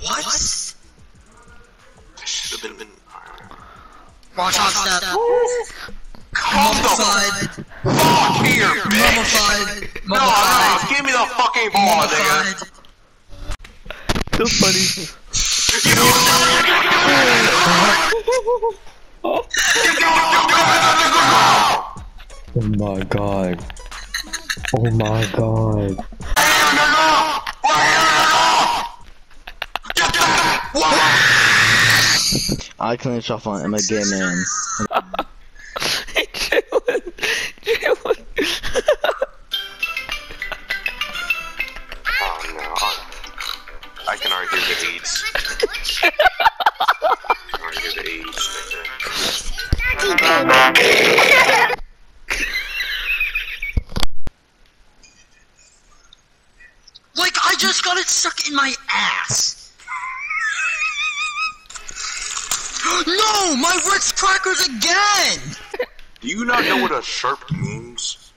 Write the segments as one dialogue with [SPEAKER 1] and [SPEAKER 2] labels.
[SPEAKER 1] What?
[SPEAKER 2] I Should have been. been
[SPEAKER 1] Watch out, step.
[SPEAKER 2] Come the
[SPEAKER 1] Mummified.
[SPEAKER 2] fuck here, bitch!
[SPEAKER 1] Mummified.
[SPEAKER 2] No, no, give me the fucking ball, nigga.
[SPEAKER 1] Mummified.
[SPEAKER 3] So funny.
[SPEAKER 4] Oh my god. Oh my god.
[SPEAKER 5] I can off on I'm a gay man.
[SPEAKER 3] Jalen. Jalen.
[SPEAKER 2] Oh no. I can argue the AIDS. I can argue the AIDS.
[SPEAKER 1] Like, I just got it stuck in my ass. No, my Ritz crackers again.
[SPEAKER 2] Do you not know what a sharp means?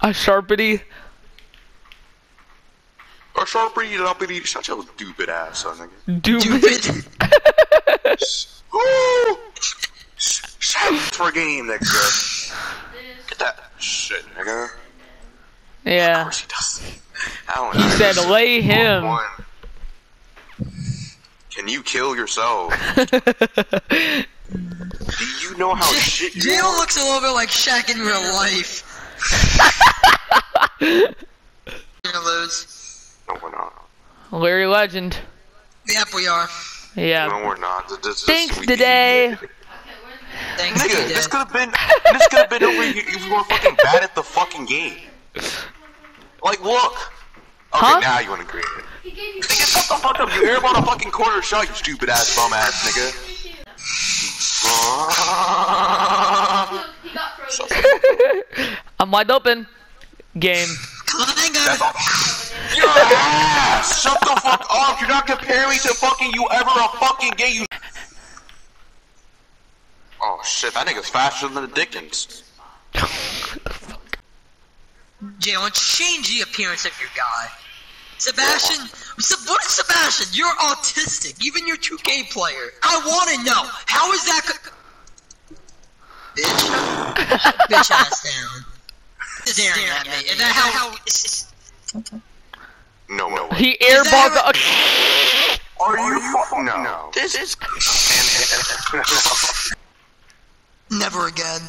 [SPEAKER 3] A sharpity.
[SPEAKER 2] A sharpie, uppity, shut your stupid ass up, nigga.
[SPEAKER 3] Stupid.
[SPEAKER 1] Stupid.
[SPEAKER 2] Woo! Shout for a game, nigga. Get that shit, nigga. Of
[SPEAKER 3] Yeah.
[SPEAKER 2] course he does. I don't
[SPEAKER 3] He
[SPEAKER 2] know.
[SPEAKER 3] said, "Lay him."
[SPEAKER 2] One. Can you kill yourself? Do you know how shit you
[SPEAKER 1] Jalen
[SPEAKER 2] are?
[SPEAKER 1] looks a little bit like Shaq in real life. You're gonna lose.
[SPEAKER 2] No, we're not.
[SPEAKER 3] Larry Legend.
[SPEAKER 1] Yep, we are.
[SPEAKER 3] Yeah.
[SPEAKER 2] No, we're not. This- this-
[SPEAKER 3] Thanks
[SPEAKER 2] we-
[SPEAKER 3] today.
[SPEAKER 1] Thanks,
[SPEAKER 2] Nigga,
[SPEAKER 1] you
[SPEAKER 2] this could have been. This could have been over if you if you were fucking bad at the fucking game. Like, look. Okay,
[SPEAKER 3] Huh?
[SPEAKER 2] now you want to create it. Nigga, shut the fuck up. You hear about a fucking corner shot, you stupid ass bum ass nigga. Shut the
[SPEAKER 3] I'm wide open. Game.
[SPEAKER 1] Clanger.
[SPEAKER 2] Your ass! Shut the fuck up! You're not comparing me to fucking you ever a fucking gay you. Oh shit, that nigga's faster than the Dickens.
[SPEAKER 1] Jalen, change the appearance of your guy. Sebastian, what is Sebastian? You're autistic. Even your 2K player. I want to know how is that? Bitch, bitch ass down. Staring at me. Is that how?
[SPEAKER 2] No, no.
[SPEAKER 3] He airballed the.
[SPEAKER 2] Are you fucking no? This is.
[SPEAKER 1] Never again.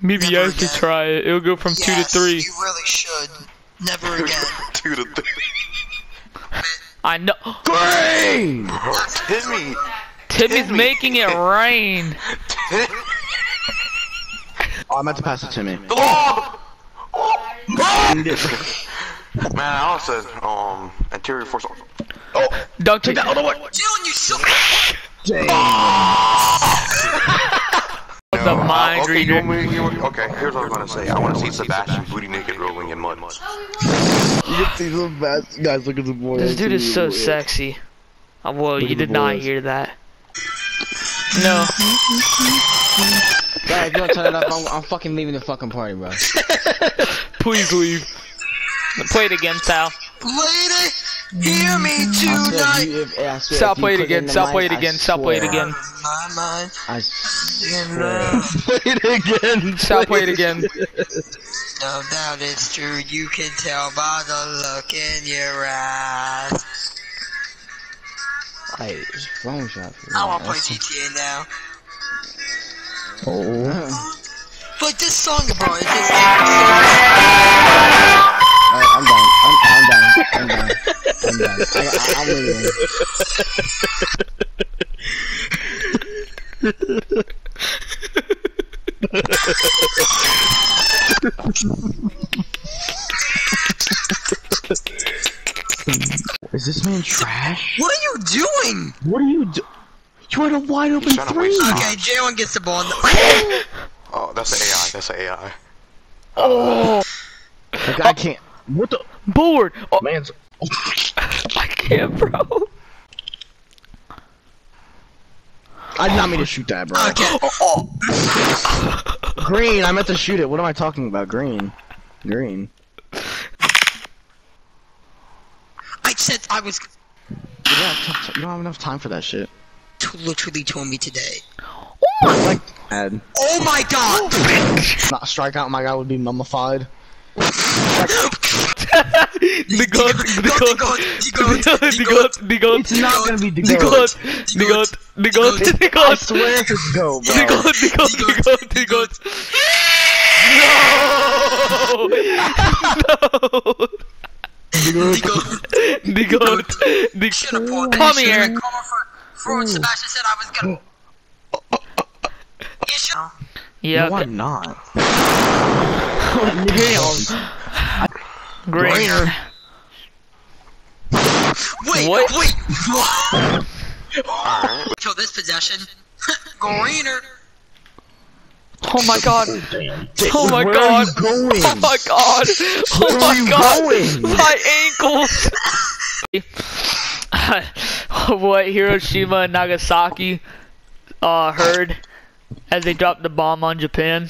[SPEAKER 3] Maybe I
[SPEAKER 1] Never
[SPEAKER 3] should
[SPEAKER 1] again.
[SPEAKER 3] try it. It'll go from two to three.
[SPEAKER 1] You really should. Never again.
[SPEAKER 2] Two to three.
[SPEAKER 3] I know.
[SPEAKER 5] Green!
[SPEAKER 2] Timmy.
[SPEAKER 3] Timmy's
[SPEAKER 2] Timmy.
[SPEAKER 3] making it rain.
[SPEAKER 5] Oh, I meant to pass it to me.
[SPEAKER 2] The lob. Man, I also said um anterior force. Oh!
[SPEAKER 3] Don't take that.
[SPEAKER 1] Jalen, you suck.
[SPEAKER 3] The mind
[SPEAKER 2] okay, you
[SPEAKER 3] reader.
[SPEAKER 2] want me- you want- okay, here's what I'm gonna say. I want to see Sebastian booty naked rolling in mud.
[SPEAKER 5] You can see the best. Guys, look at the boy.
[SPEAKER 3] This dude is so sexy. Uh, Well, you did not hear that. No.
[SPEAKER 6] Guys, if you don't turn it up, I'm, I'm fucking leaving the fucking party, bro.
[SPEAKER 3] Please leave. Play it again, Sal.
[SPEAKER 1] Lady, hear me
[SPEAKER 6] I swear, if
[SPEAKER 1] tonight.
[SPEAKER 6] you, if, I swear,
[SPEAKER 3] Sal, play it again.
[SPEAKER 6] in the
[SPEAKER 3] play it again. Sal, play it again.
[SPEAKER 1] My mind
[SPEAKER 6] I
[SPEAKER 1] in
[SPEAKER 6] swear.
[SPEAKER 1] love.
[SPEAKER 5] Play it again.
[SPEAKER 3] Sal, play it again.
[SPEAKER 1] No doubt it's true. You can tell by the look in your eyes.
[SPEAKER 6] Hey, it's a phone shot.
[SPEAKER 1] I
[SPEAKER 6] me.
[SPEAKER 1] want to play GTA now.
[SPEAKER 5] Oh.
[SPEAKER 1] But this song, bro, is just.
[SPEAKER 6] I'm done. I, I, I'm.
[SPEAKER 5] Is this man trash?
[SPEAKER 1] What are you doing?
[SPEAKER 5] What are you do? You had a wide open
[SPEAKER 2] trying to
[SPEAKER 5] three.
[SPEAKER 2] waste
[SPEAKER 1] Okay, Jalen gets the ball. in the-
[SPEAKER 2] Oh, that's an AI. That's an AI.
[SPEAKER 3] Oh,
[SPEAKER 5] That guy oh. can't. What the?
[SPEAKER 3] Board! Oh,
[SPEAKER 5] Man's.
[SPEAKER 3] I can't, bro.
[SPEAKER 5] I did not mean to shoot that, bro.
[SPEAKER 1] Okay. Oh, oh.
[SPEAKER 5] Green. I meant to shoot it. What am I talking about? Green. Green.
[SPEAKER 1] I said I was.
[SPEAKER 6] You don't, have t- you don't have enough time for that shit.
[SPEAKER 1] t- literally told me today.
[SPEAKER 6] Oh, Like, Ed,
[SPEAKER 1] Oh my god!
[SPEAKER 6] not strikeout, my guy would be mummified.
[SPEAKER 3] The goat, the goat,
[SPEAKER 1] the goat,
[SPEAKER 3] the goat, the goat,
[SPEAKER 6] It's not gonna be the
[SPEAKER 3] the
[SPEAKER 6] goat.
[SPEAKER 3] goat, the goat, the goat, the
[SPEAKER 6] I
[SPEAKER 3] goat,
[SPEAKER 6] swear it's go, bro.
[SPEAKER 3] the goat, the goat, the goat, the goat. No! No!
[SPEAKER 1] The goat.
[SPEAKER 3] The goat, the
[SPEAKER 1] Should have pulled that
[SPEAKER 3] Come
[SPEAKER 1] shit.
[SPEAKER 3] here.
[SPEAKER 1] Come on for, for what Sebastian said I was gonna. You.
[SPEAKER 3] Yeah,
[SPEAKER 6] No, I'm not.
[SPEAKER 3] Green.
[SPEAKER 1] Wait,
[SPEAKER 3] What?
[SPEAKER 1] wait, what?
[SPEAKER 2] Alright.
[SPEAKER 1] Kill this possession. Greener.
[SPEAKER 3] Oh my god. Oh my
[SPEAKER 6] Where
[SPEAKER 3] god.
[SPEAKER 6] are you going?
[SPEAKER 3] Oh my god. Oh
[SPEAKER 6] Where are
[SPEAKER 3] my
[SPEAKER 6] you
[SPEAKER 3] god. My ankles. what Hiroshima and Nagasaki uh heard as they dropped the bomb on Japan?